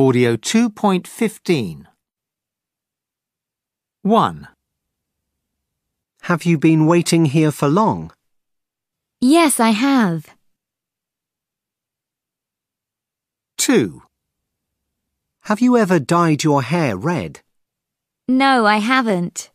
Audio 2.15 1, Have you been waiting here for long? Yes, I have. 2, Have you ever dyed your hair red? No, I haven't.